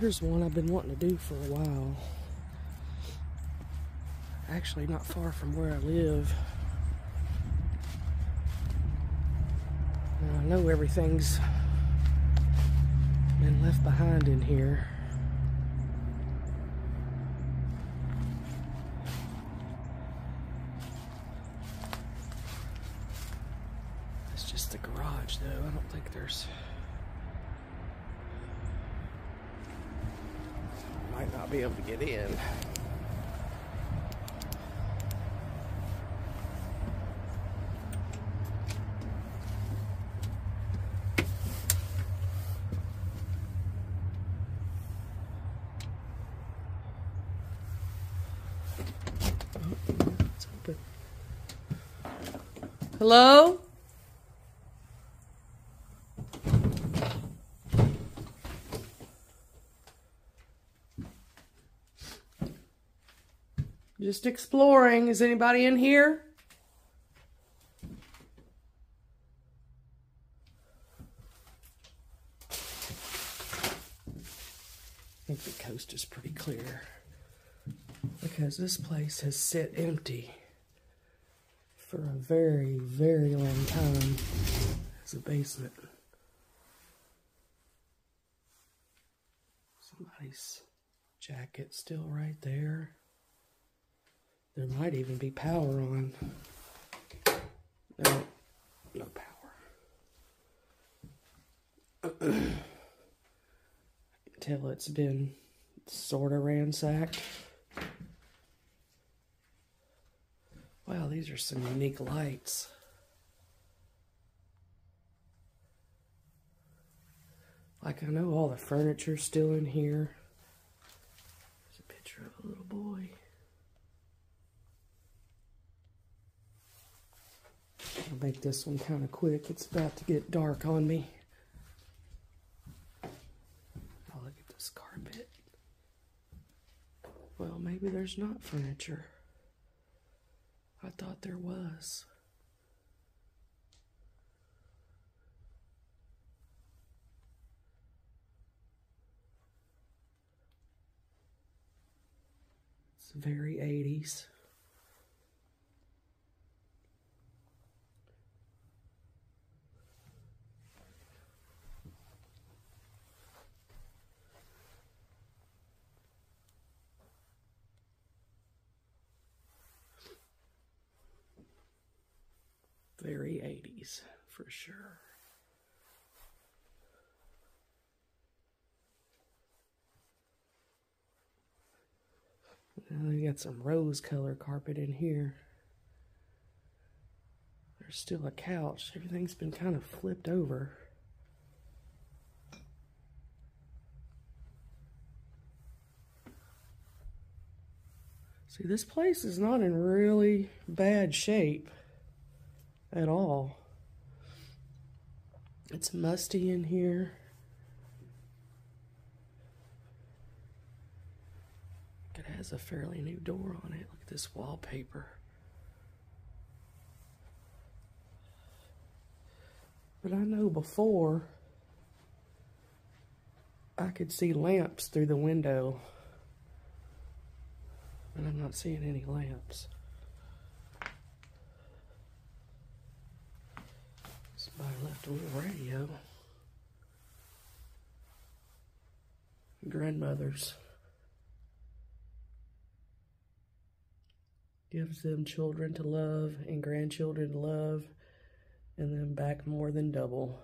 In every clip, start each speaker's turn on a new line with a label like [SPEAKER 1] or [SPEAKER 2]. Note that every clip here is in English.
[SPEAKER 1] Here's one I've been wanting to do for a while. Actually, not far from where I live. I know everything's been left behind in here. It's just the garage, though. I don't think there's. Might not be able to get in. Hello? Just exploring. Is anybody in here? I think the coast is pretty clear because this place has sit empty for a very, very long time as a basement. Somebody's jacket still right there. There might even be power on. No, no power. Tell it's been sort of ransacked. Wow, these are some unique lights. Like, I know all the furniture's still in here. There's a picture of a little boy. I'll make this one kind of quick. It's about to get dark on me. Oh, look at this carpet. Well, maybe there's not furniture. I thought there was. It's very 80s. Very 80s for sure. Now got some rose color carpet in here. There's still a couch. Everything's been kind of flipped over. See, this place is not in really bad shape at all. It's musty in here. It has a fairly new door on it. Look at this wallpaper. But I know before I could see lamps through the window. But I'm not seeing any lamps. Somebody left a little radio. Grandmothers. Gives them children to love and grandchildren to love, and then back more than double.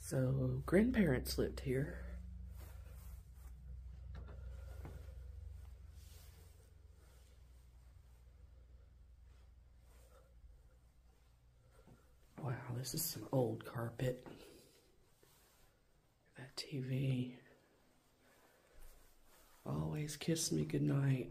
[SPEAKER 1] So, grandparents lived here. Wow, this is some old carpet. That TV. Always kiss me goodnight.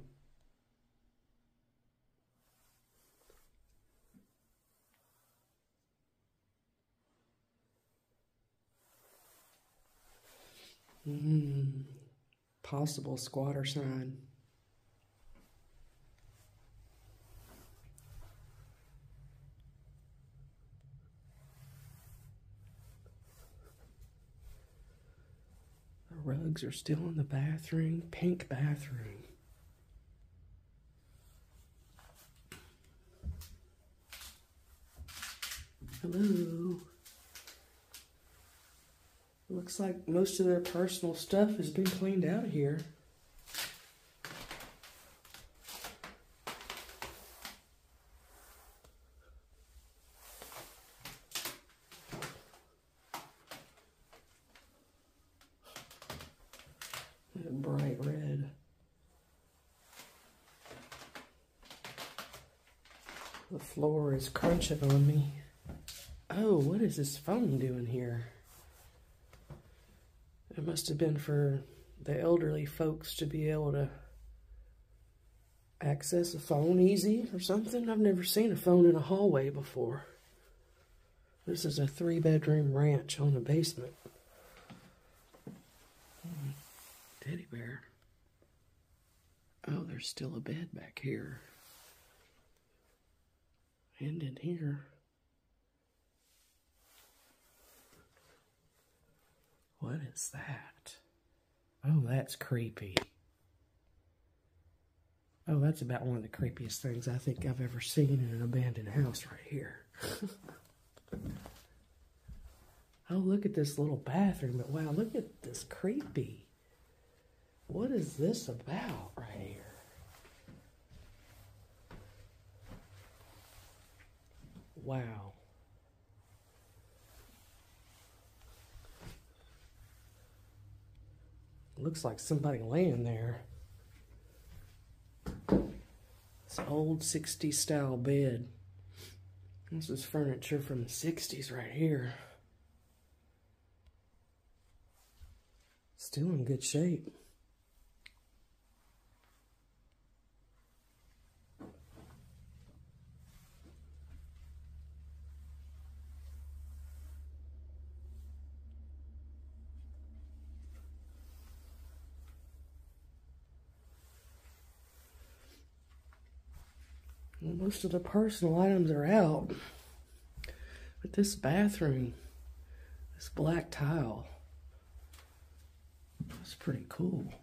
[SPEAKER 1] Mm, possible squatter sign. Rugs are still in the bathroom. Pink bathroom. Hello. Looks like most of their personal stuff has been cleaned out here. Bright red. The floor is crunching on me. Oh, what is this phone doing here? It must have been for the elderly folks to be able to access a phone easy or something. I've never seen a phone in a hallway before. This is a three bedroom ranch on a basement. Teddy bear. Oh, there's still a bed back here. And in here. What is that? Oh, that's creepy. Oh, that's about one of the creepiest things I think I've ever seen in an abandoned house right here. oh, look at this little bathroom. But wow, look at this creepy. What is this about right here? Wow. Looks like somebody laying there. It's an old 60s style bed. This is furniture from the 60s right here. Still in good shape. Most of the personal items are out. But this bathroom, this black tile, it's pretty cool.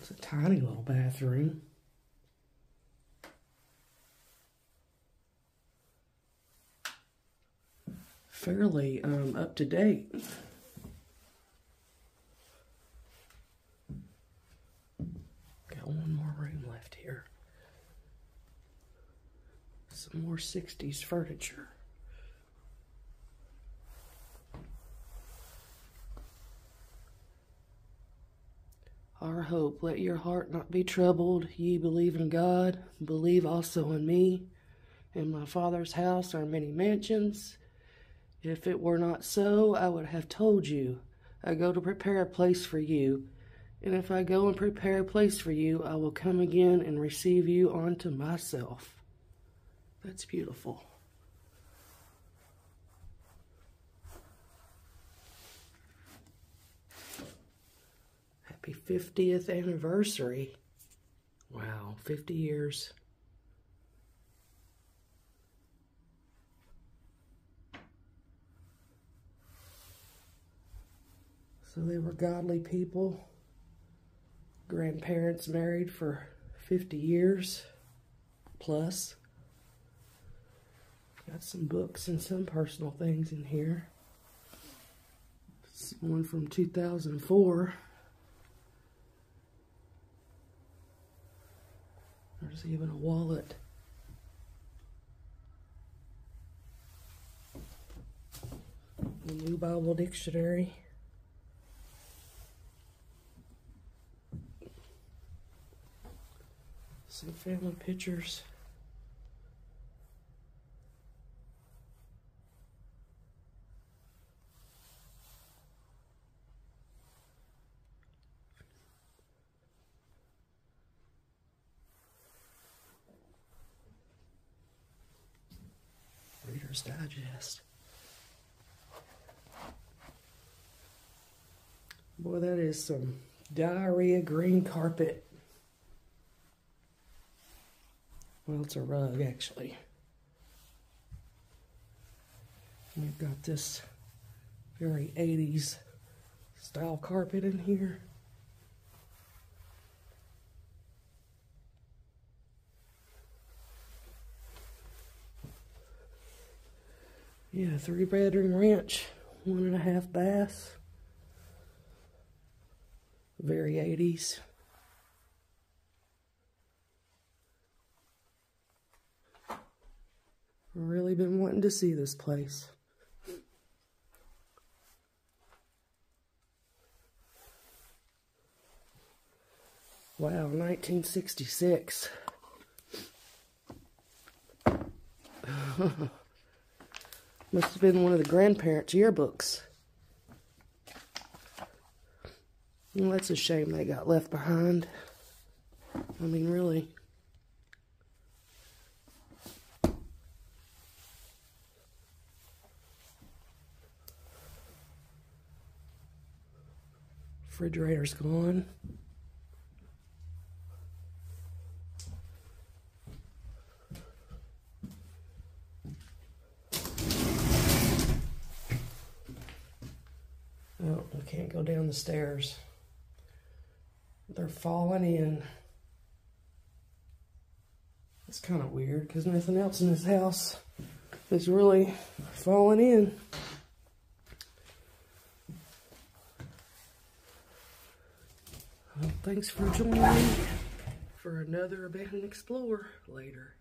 [SPEAKER 1] It's a tiny little bathroom. Fairly um, up to date. Got one more room left here some more 60s furniture. Our hope, let your heart not be troubled. Ye believe in God, believe also in me. In my Father's house are many mansions. If it were not so, I would have told you. I go to prepare a place for you. And if I go and prepare a place for you, I will come again and receive you unto myself. That's beautiful. Happy 50th anniversary. Wow, 50 years. So they were godly people, grandparents married for 50 years plus. Got some books and some personal things in here. It's one from 2004. There's even a wallet. The New Bible Dictionary. Some family pictures. Reader's Digest. Boy, that is some diarrhea green carpet. Well, it's a rug, actually. We've got this very 80s style carpet in here. Yeah, three bedroom ranch, one and a half baths. Very 80s. Really been wanting to see this place. Wow, 1966. Must have been one of the grandparents' yearbooks. Well, that's a shame they got left behind. I mean, really. Refrigerator's gone. Oh, I can't go down the stairs. They're falling in. It's kind of weird because nothing else in this house is really falling in. Well, thanks for joining me for another Abandoned Explorer later.